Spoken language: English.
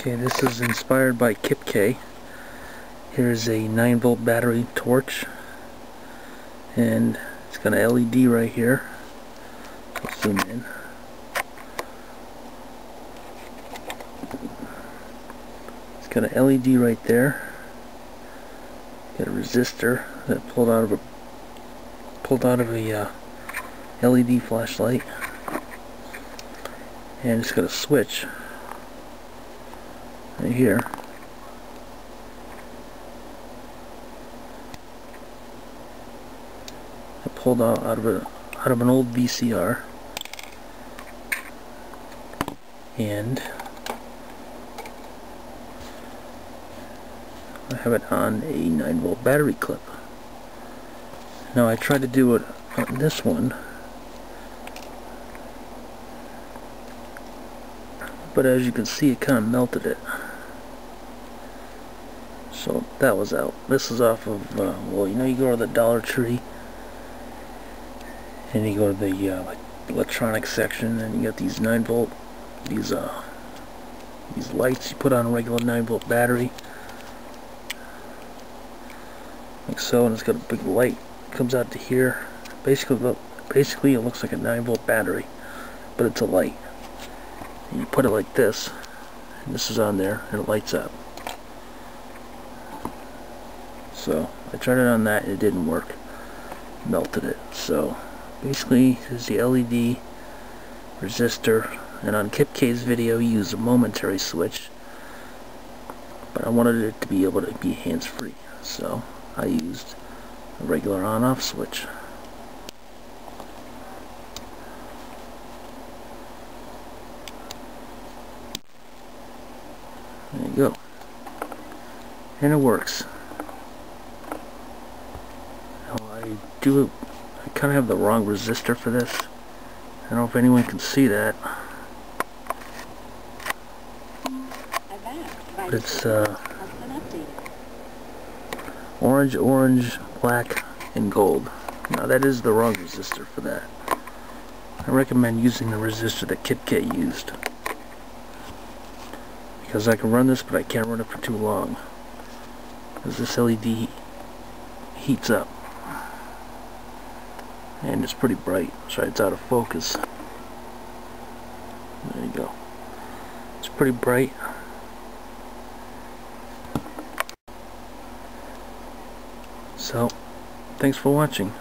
Okay, this is inspired by KipKay. Here's a 9 volt battery torch and it's got an LED right here. Let's zoom in. It's got an LED right there. Got a resistor that pulled out of a pulled out of a uh, LED flashlight, and it's got a switch right here. I pulled out out of a out of an old VCR, and I have it on a 9 volt battery clip. Now I tried to do it on this one, but as you can see it kind of melted it. So that was out. This is off of, uh, well, you know, you go to the Dollar Tree and you go to the uh, electronic section and you got these 9 volt, these, uh, these lights you put on a regular 9 volt battery. Like so, and it's got a big light. comes out to here. Basically, basically it looks like a 9 volt battery, but it's a light. And you put it like this, and this is on there, and it lights up. So I tried it on that and it didn't work. Melted it. So basically is the LED resistor and on KipKay's video he used a momentary switch but I wanted it to be able to be hands-free so I used a regular on-off switch. There you go. And it works. I do, I kind of have the wrong resistor for this. I don't know if anyone can see that. But it's uh, orange, orange, black, and gold. Now that is the wrong resistor for that. I recommend using the resistor that KipKay used. Because I can run this, but I can't run it for too long. Because this LED heats up and it's pretty bright. So it's out of focus. There you go. It's pretty bright. So thanks for watching